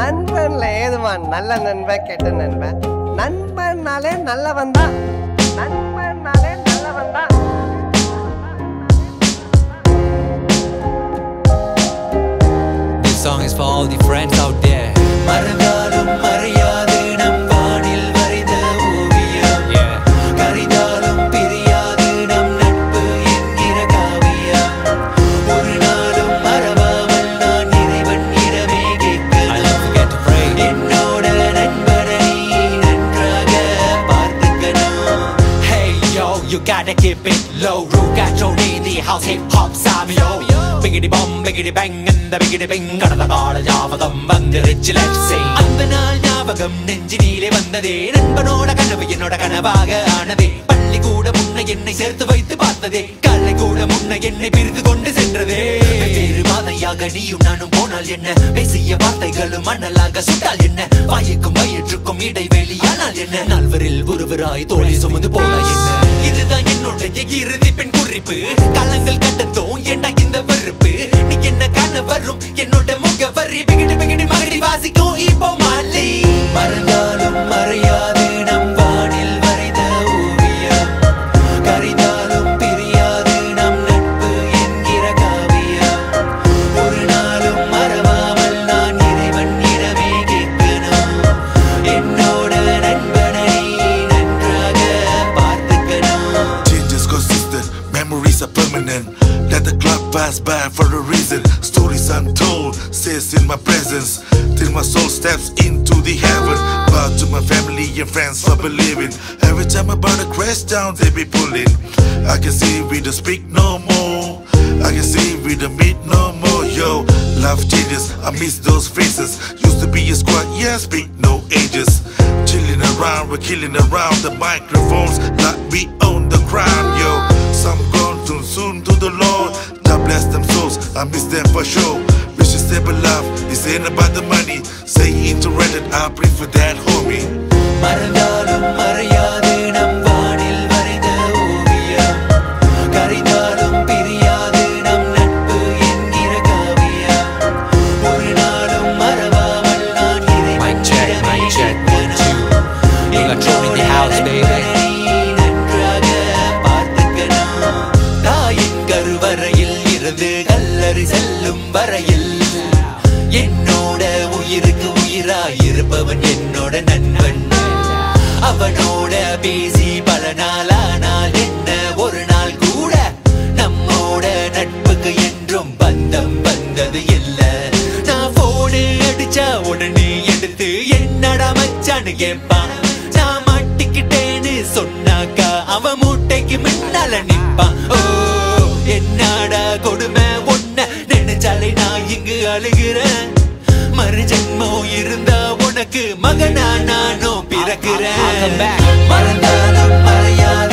நண்பன்ல ஏதுமா நல்ல நண்பன் கெட்ட நண்பன் நண்பன்னாலே நல்லவன் தான் நண்பன்னாலே நல்லவன் தான் This song is for all the friends out there. மறந்தாலும் மறையாது gotta keep it low. Rugachoni, the house hip hop Samio. Biggity bum, biggity bang, and the biggity bing. கடந்த கால ஞாபகம் வந்துருச்சு let's sing. அந்த நாள் ஞாபகம் நெஞ்சினிலே வந்ததே நண்பனோட கனவு என்னோட கனவாக ஆனதே பள்ளி கூட முன்ன என்னை சேர்த்து வைத்து பார்த்ததே கல்லை கூட முன்ன என்னை பிரித்து கொண்டு சென்றதே வேறு பாதையாக நீயும் நானும் போனால் என்ன பேசிய வார்த்தைகளும் மணலாக சுட்டால் என்ன வாய்க்கும் வயிற்றுக்கும் இடைவெளியானால் என்ன நால்வரில் ஒருவராய் தோழி சுமந்து போல என்ன உன்னுடைய இறுதி பெண் குறிப்பு. காலங்கள் கட்டத்தும் ஏண்டா இந்த வெறுப்பு? நீ என்ன காண வரும் என்னோட முகவரி. பிகிடி பிகிடி மகிடி வாசிக்கும். இப்போ மாலை மறந்தா pass for a reason. Stories untold, says in my presence. Till my soul steps into the heaven. Bow to my family and friends for believing. Every time I bow to crash down, they be pulling. I can see we don't speak no more. I can see we don't meet no more. Yo, life changes. I miss those faces. Used to be a squad, yeah, speak no ages. Chilling around, we're killing around the microphones like I miss them for sure. You stable love, this ain't about the money. Say interrelated, I pray for that homie. இருப்பவன் என்னோட நண்பன். அவனோட பேசி பல நாளானால் என்ன? ஒரு நாள் கூட நம்மோட நட்புக்கு என்றும் பந்தம் வந்தது இல்ல. நான் போனு அடிச்சா உடனே எடுத்து என்னடா மச்சான்னு கேட்பான் நான் மாட்டிக்கிட்டேன்னு சொன்னாக்கா அவன் மூட்டைக்கு முன்னால நிற்பான் ஓ நான் நானும் பிறக்கிறேன். மறந்தாலும் மறையாத